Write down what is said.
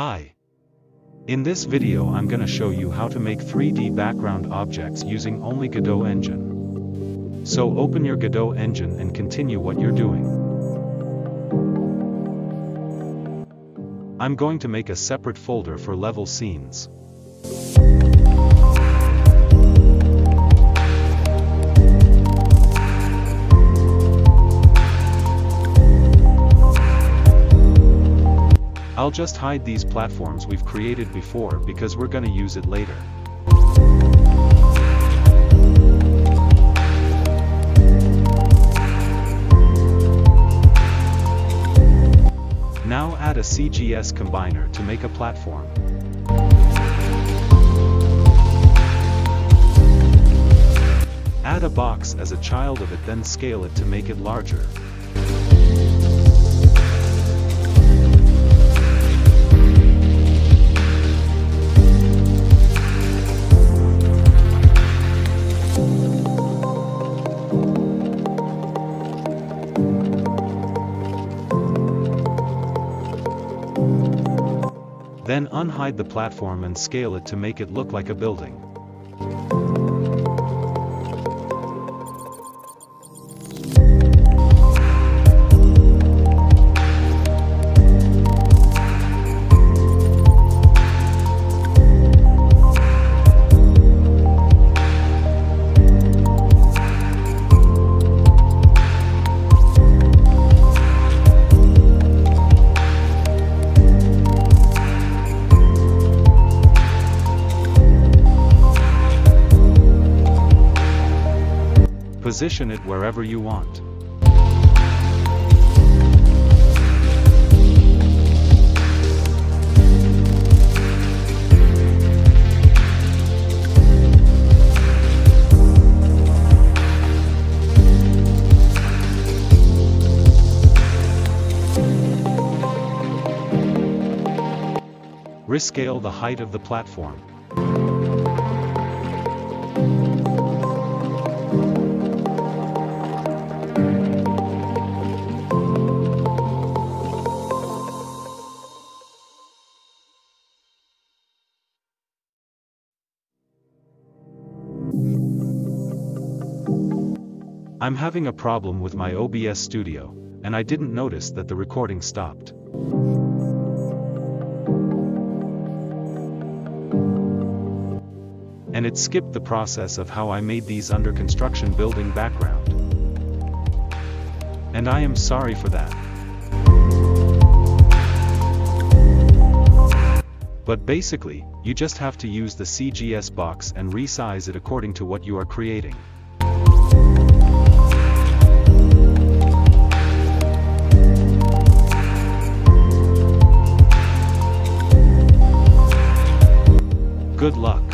Hi. In this video I'm gonna show you how to make 3D background objects using only Godot engine. So open your Godot engine and continue what you're doing. I'm going to make a separate folder for level scenes. I'll just hide these platforms we've created before because we're gonna use it later. Now add a CGS combiner to make a platform. Add a box as a child of it then scale it to make it larger. Then unhide the platform and scale it to make it look like a building. Position it wherever you want. Rescale the height of the platform. I'm having a problem with my OBS studio, and I didn't notice that the recording stopped. And it skipped the process of how I made these under construction building background. And I am sorry for that. But basically, you just have to use the CGS box and resize it according to what you are creating. good luck.